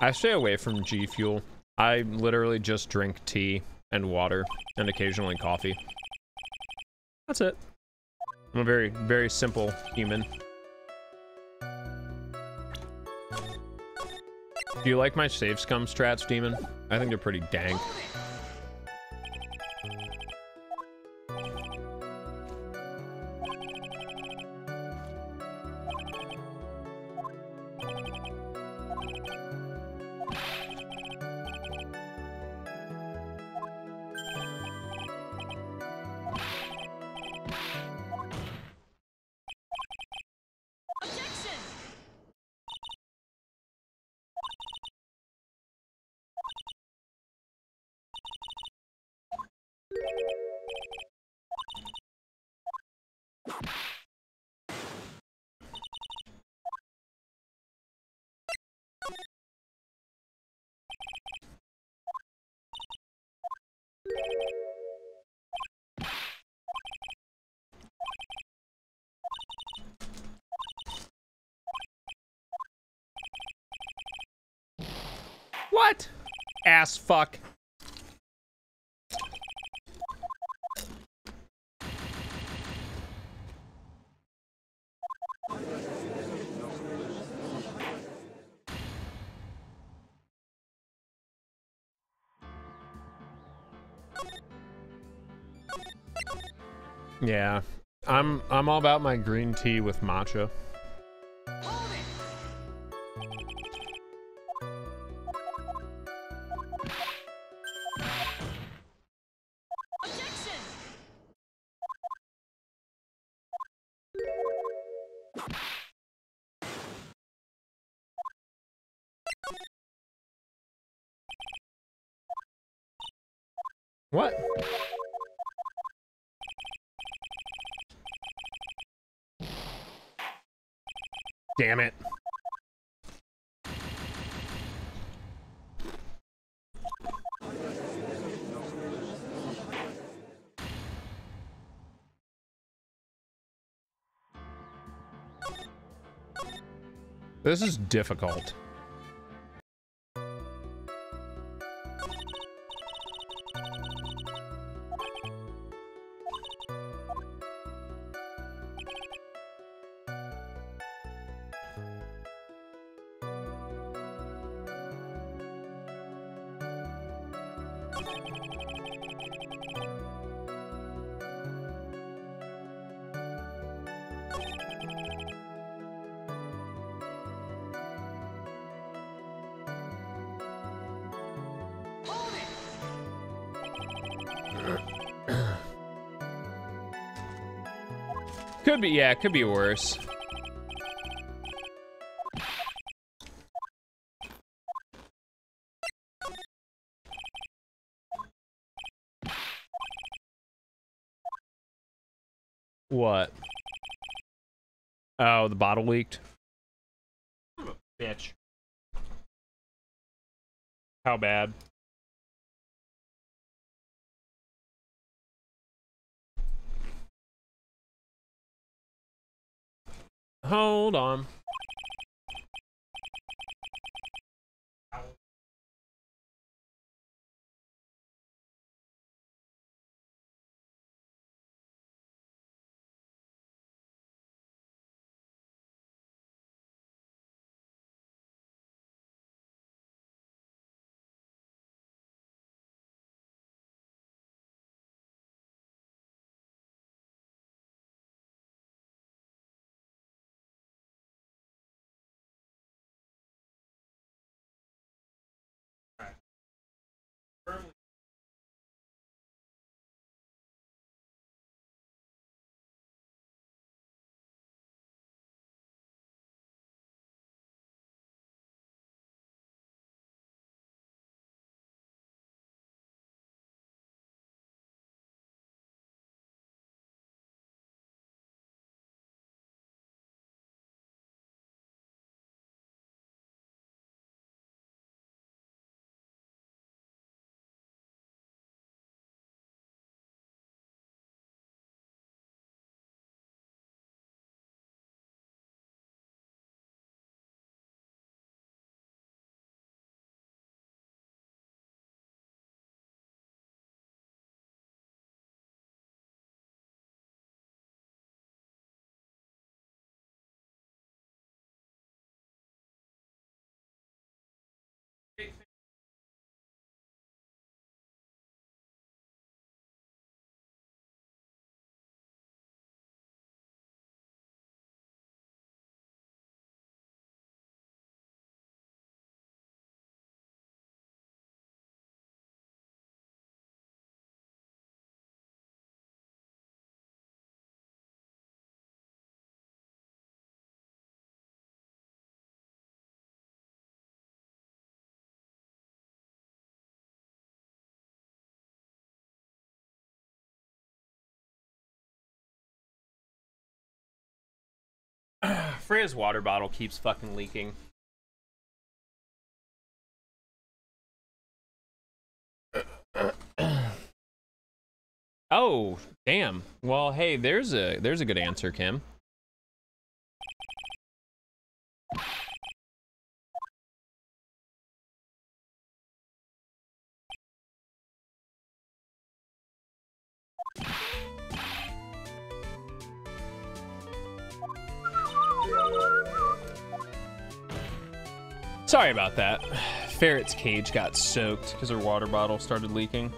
I stay away from G Fuel. I literally just drink tea and water and occasionally coffee. That's it. I'm a very, very simple human. Do you like my save scum strats, Demon? I think they're pretty dank. Ass fuck. Yeah. I'm I'm all about my green tea with matcha. This is difficult. Could be, yeah, could be worse. What? Oh, the bottle leaked. Bitch. How bad? Hold on. Freya's water bottle keeps fucking leaking. oh, damn. Well, hey, there's a there's a good answer, Kim. Sorry about that. Ferret's cage got soaked because her water bottle started leaking.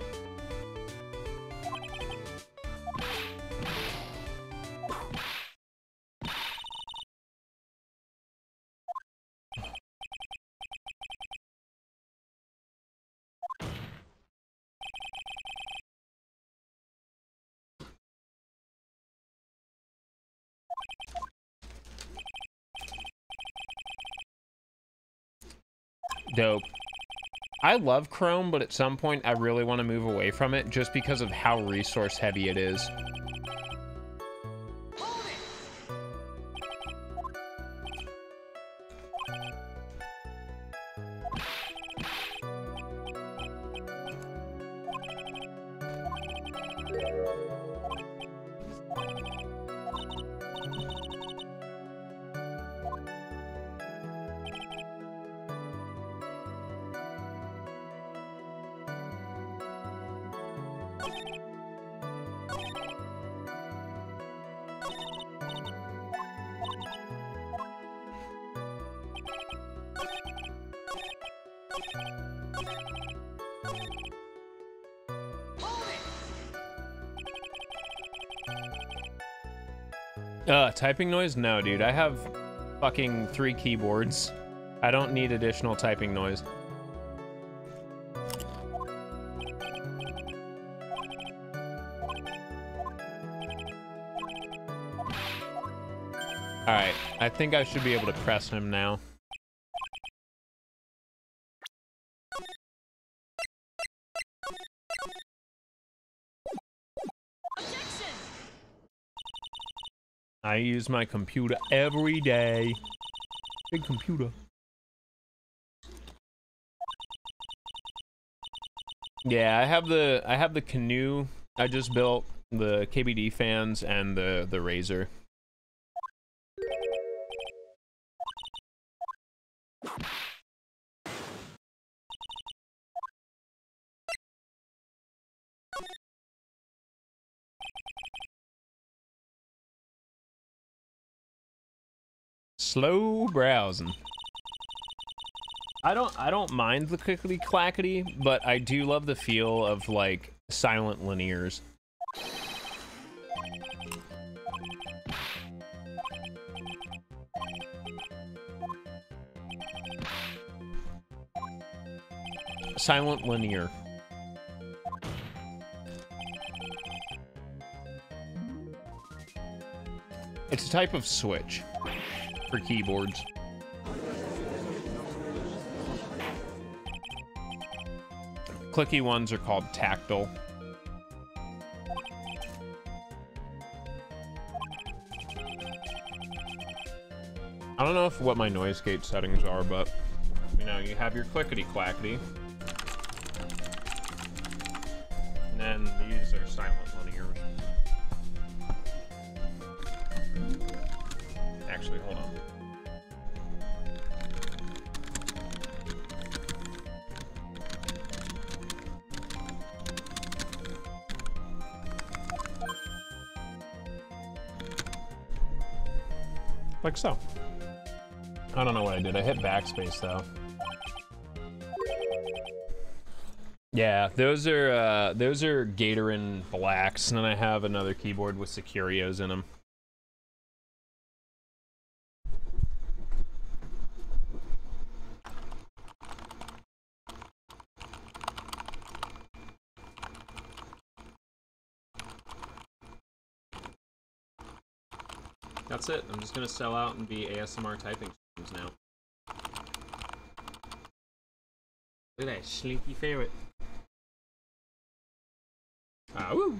Dope. I love Chrome, but at some point I really want to move away from it just because of how resource heavy it is. Typing noise? No, dude. I have fucking three keyboards. I don't need additional typing noise. Alright, I think I should be able to press him now. I use my computer every day. Big computer. Yeah, I have the I have the canoe I just built, the KBD fans, and the the Razer. Slow browsing. I don't I don't mind the clickety clackety, but I do love the feel of like silent linears. Silent linear. It's a type of switch for keyboards. Clicky ones are called tactile. I don't know if what my noise gate settings are, but you know, you have your clickety clackety. I don't know what I did. I hit backspace though. Yeah, those are uh, those are Gateron blacks, and then I have another keyboard with Securios in them. That's it. I'm just gonna sell out and be ASMR typing now. Look at that slinky ferret. Ah, woo!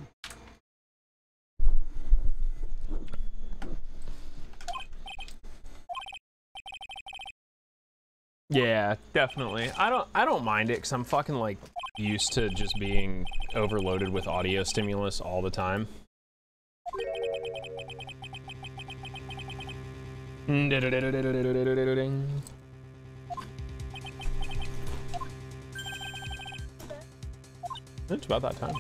Yeah, definitely. I don't I don't mind it because I'm fucking like used to just being overloaded with audio stimulus all the time. It's about that time.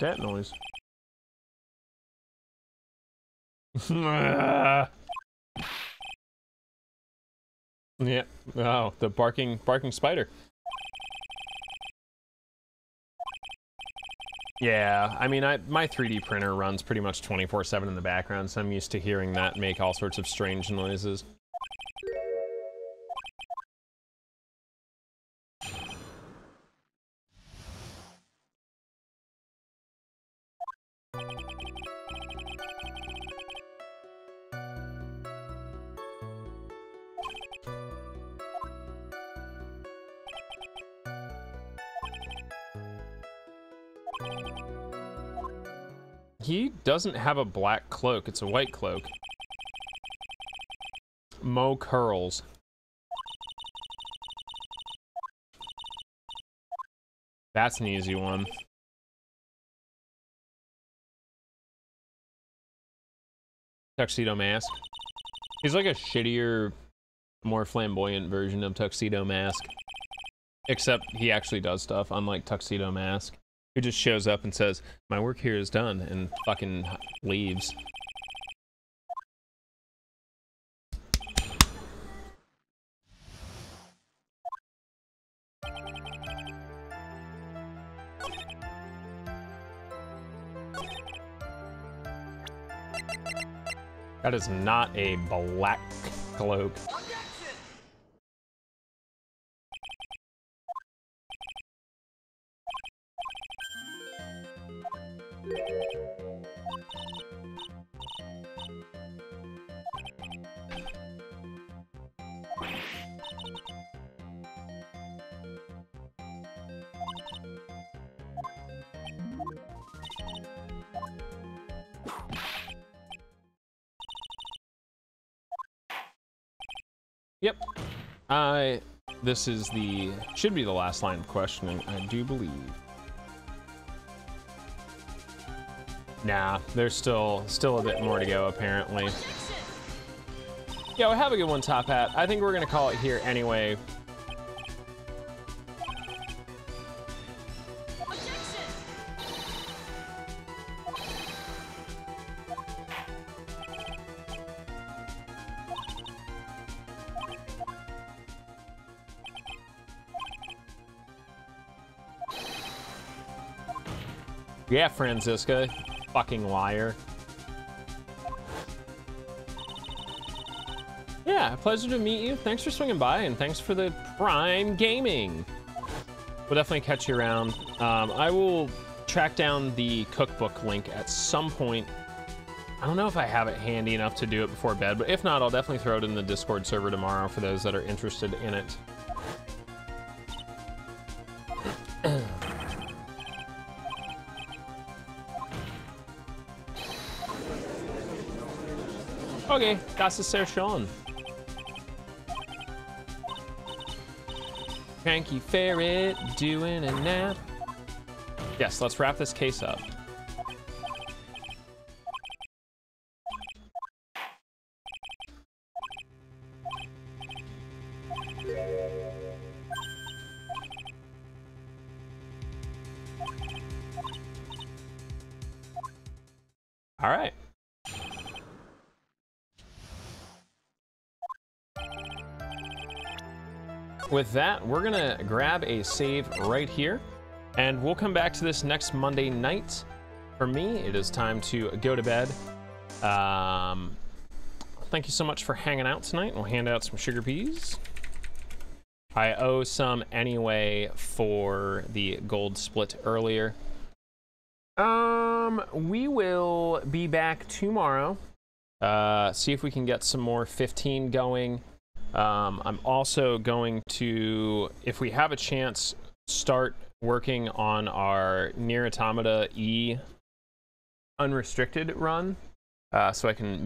That noise. yeah. Oh, the barking barking spider. Yeah, I mean, I my 3D printer runs pretty much 24/7 in the background, so I'm used to hearing that make all sorts of strange noises. Doesn't have a black cloak. It's a white cloak. Mo curls. That's an easy one. Tuxedo Mask. He's like a shittier, more flamboyant version of Tuxedo Mask. Except he actually does stuff, unlike Tuxedo Mask. Who just shows up and says, My work here is done, and fucking leaves. That is not a black cloak. Yep. I. This is the should be the last line of questioning. I do believe. Nah, there's still still a bit more to go apparently. Yeah, well, have a good one, Top Hat. I think we're gonna call it here anyway. Yeah, Franziska. Fucking liar. Yeah, pleasure to meet you. Thanks for swinging by, and thanks for the Prime Gaming. We'll definitely catch you around. Um, I will track down the cookbook link at some point. I don't know if I have it handy enough to do it before bed, but if not, I'll definitely throw it in the Discord server tomorrow for those that are interested in it. Okay, das ist sehr schön. Cranky ferret doing a nap. Yes, let's wrap this case up. With that, we're gonna grab a save right here, and we'll come back to this next Monday night. For me, it is time to go to bed. Um, thank you so much for hanging out tonight. We'll hand out some sugar peas. I owe some anyway for the gold split earlier. Um, we will be back tomorrow. Uh, see if we can get some more 15 going. Um, I'm also going to, if we have a chance, start working on our NieR Automata E unrestricted run uh, so I can